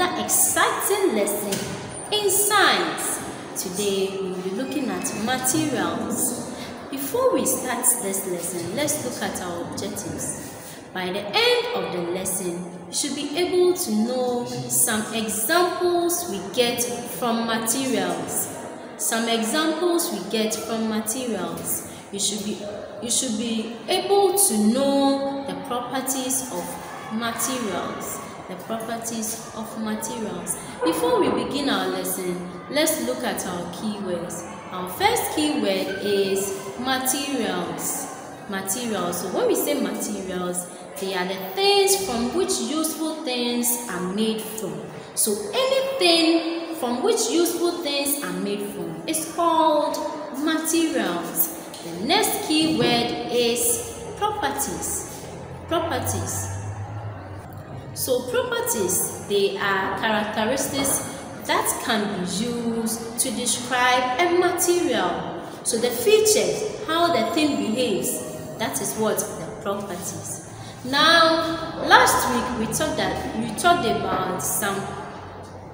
another exciting lesson in science. Today we will be looking at materials. Before we start this lesson, let's look at our objectives. By the end of the lesson, you should be able to know some examples we get from materials. Some examples we get from materials. You should be you should be able to know the properties of materials the properties of materials. Before we begin our lesson let's look at our keywords. Our first keyword is materials. Materials. So when we say materials they are the things from which useful things are made from. So anything from which useful things are made from is called materials. The next keyword is properties. Properties. So properties, they are characteristics that can be used to describe a material. So the features, how the thing behaves, that is what the properties. Now, last week we talked that we talked about some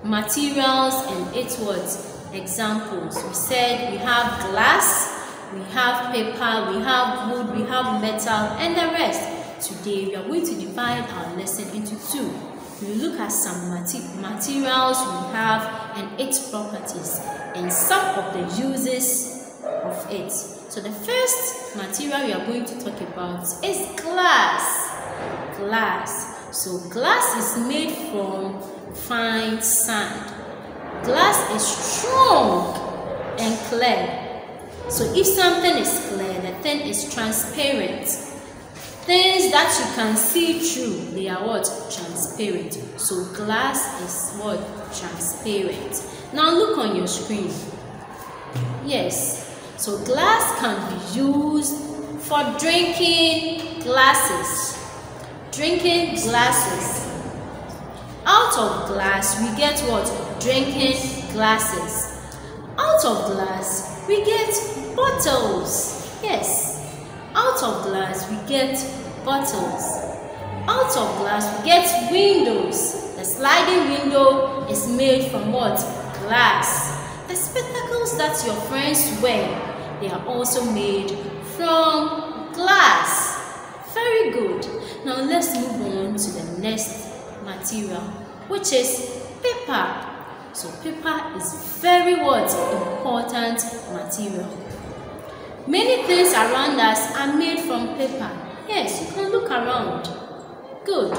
materials and its words examples. We said we have glass, we have paper, we have wood, we have metal, and the rest. Today, we are going to divide our lesson into two. We will look at some materials we have and its properties and some of the uses of it. So the first material we are going to talk about is glass. Glass. So glass is made from fine sand. Glass is strong and clear so if something is clear, the thing is transparent. Things that you can see through, they are what? Transparent. So glass is what? Transparent. Now look on your screen. Yes. So glass can be used for drinking glasses. Drinking glasses. Out of glass, we get what? Drinking glasses. Out of glass, we get bottles. Yes, out of glass we get bottles. Out of glass we get windows. The sliding window is made from what? Glass. The spectacles that your friends wear, they are also made from glass. Very good. Now let's move on to the next material, which is paper. So paper is very what? Important material. Many things around us are made from paper. Yes, you can look around. Good.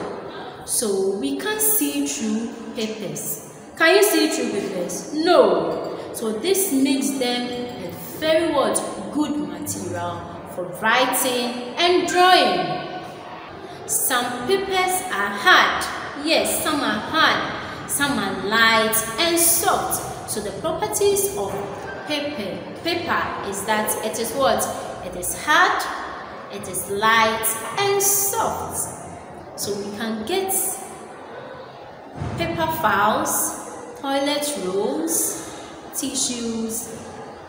So we can't see through papers. Can you see through papers? No. So this makes them a very what? Good material for writing and drawing. Some papers are hard. Yes, some are hard some are light and soft. So the properties of paper, paper is that it is what? It is hard, it is light and soft. So we can get paper files, toilet rolls, tissues,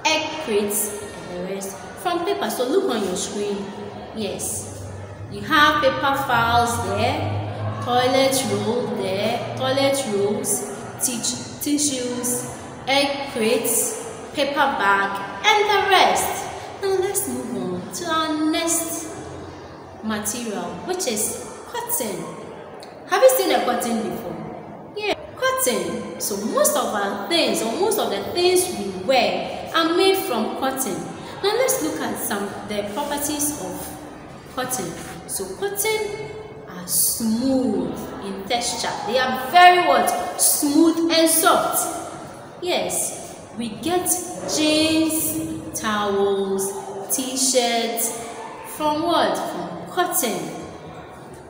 egg crates, and the rest from paper. So look on your screen. Yes, you have paper files there toilet roll there, toilet rolls, tissues, egg crates, paper bag, and the rest. Now let's move on to our next material, which is cotton. Have you seen a cotton before? Yeah, cotton. So most of our things, or most of the things we wear, are made from cotton. Now let's look at some the properties of cotton. So cotton are smooth in texture. They are very what? Smooth and soft. Yes, we get jeans, towels, t-shirts from what? From cotton.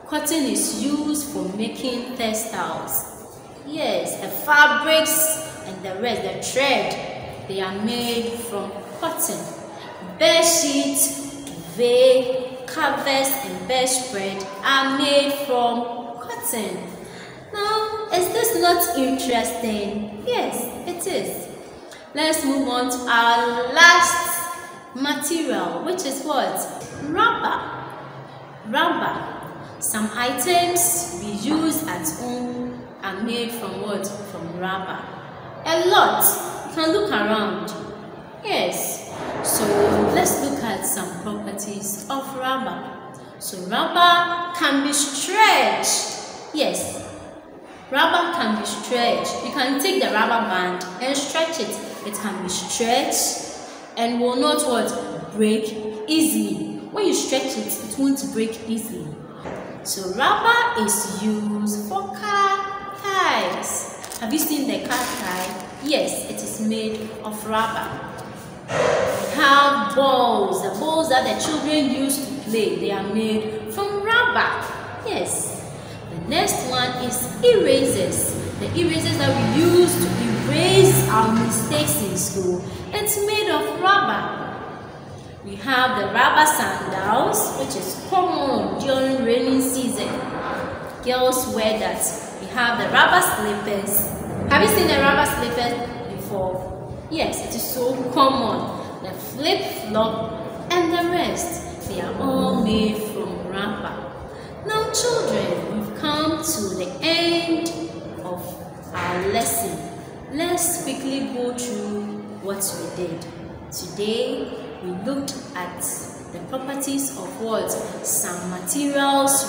Cotton is used for making textiles. Yes, the fabrics and the rest, the thread, they are made from cotton. Bed sheets, duvet, covers and bedspread are made from cotton. Now, is this not interesting? Yes, it is. Let's move on to our last material, which is what? Rubber. Rubber. Some items we use at home are made from what? From rubber. A lot. You can look around. Yes. So let's look at some properties of rubber. So rubber can be stretched. Yes. Rubber can be stretched. You can take the rubber band and stretch it. It can be stretched and will not what? Break easily. When you stretch it, it won't break easily. So rubber is used for car tires. Have you seen the car tire? Yes, it is made of rubber. We have balls, the balls that the children use to play. They are made from rubber. Yes. The next one is erasers. The erasers that we use to erase our mistakes in school. It's made of rubber. We have the rubber sandals, which is common during rainy season. Girls wear that. We have the rubber slippers. Have you seen the rubber slippers before? Yes, it is so common. The flip-flop and the rest, they are all made from rubber. Now children, we've come to the end of our lesson. Let's quickly go through what we did. Today, we looked at the properties of what some materials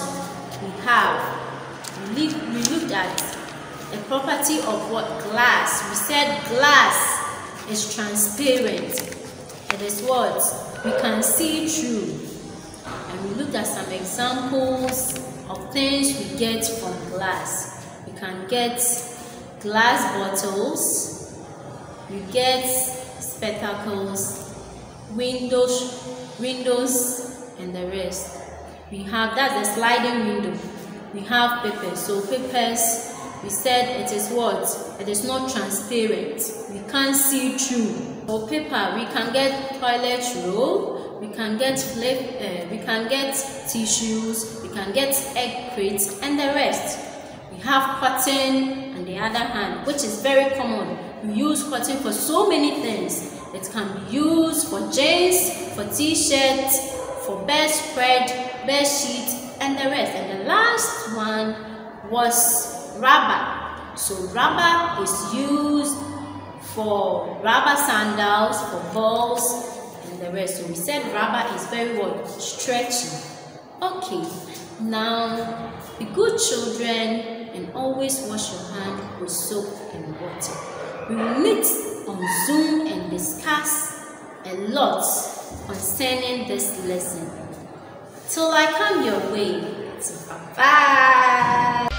we have. We, we looked at the property of what glass. We said glass is transparent. It is what we can see through. And we looked at some examples of things we get from glass. We can get glass bottles, we get spectacles, windows, windows and the rest. We have, that's the sliding window. We have papers. So papers, we said it is what? It is not transparent. We can't see through. For paper, we can get toilet roll, we can get uh, we can get tissues, we can get egg crates and the rest. We have cotton on the other hand, which is very common. We use cotton for so many things. It can be used for jeans, for t-shirts, for bedspread, bed sheet, and the rest. And the last one was rubber. So rubber is used for rubber sandals, for balls, the rest. So we said rubber is very what? Stretchy. Okay, now be good children and always wash your hand with soap and water. We will meet on Zoom and discuss a lot concerning this lesson. Till I come your way, bye.